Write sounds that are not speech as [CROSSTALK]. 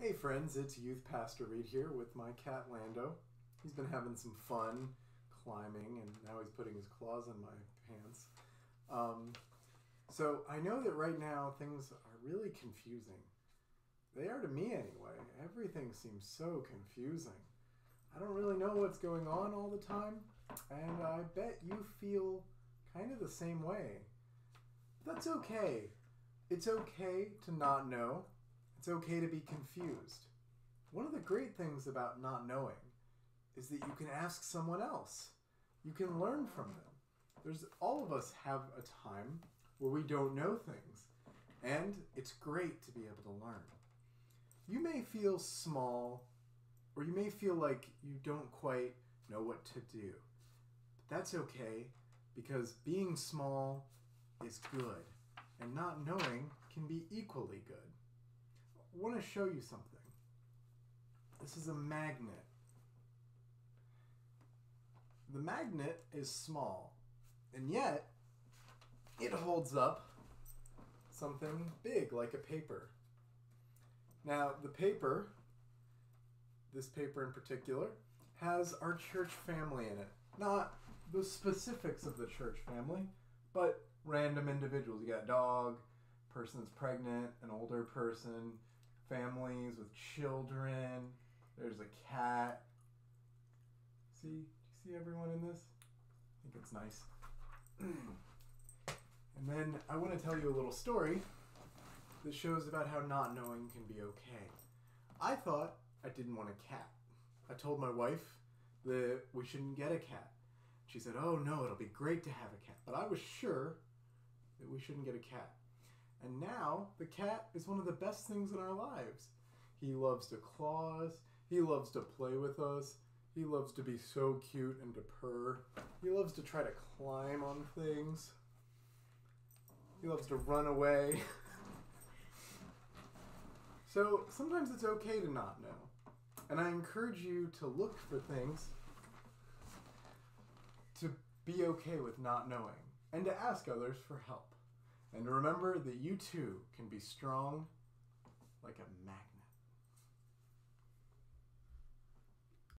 Hey friends, it's Youth Pastor Reed here with my cat Lando. He's been having some fun climbing and now he's putting his claws in my pants. Um, so I know that right now things are really confusing. They are to me anyway. Everything seems so confusing. I don't really know what's going on all the time, and I bet you feel kind of the same way. That's okay. It's okay to not know. It's okay to be confused. One of the great things about not knowing is that you can ask someone else. You can learn from them. There's all of us have a time where we don't know things, and it's great to be able to learn. You may feel small, or you may feel like you don't quite know what to do. But that's okay because being small is good, and not knowing can be equally good. Want to show you something. This is a magnet. The magnet is small, and yet it holds up something big like a paper. Now, the paper, this paper in particular, has our church family in it. Not the specifics of the church family, but random individuals. You got dog, person that's pregnant, an older person, families with children. There's a cat. See, do you see everyone in this? I think it's nice. [CLEARS THROAT] and then I want to tell you a little story that shows about how not knowing can be okay. I thought I didn't want a cat. I told my wife that we shouldn't get a cat. She said, Oh no, it'll be great to have a cat. But I was sure that we shouldn't get a cat. And now the cat is one of the best things in our lives. He loves to claw us, he loves to play with us, he loves to be so cute and to purr, he loves to try to climb on things, he loves to run away. [LAUGHS] so sometimes it's okay to not know. And I encourage you to look for things to be okay with not knowing and to ask others for help. And remember that you too can be strong.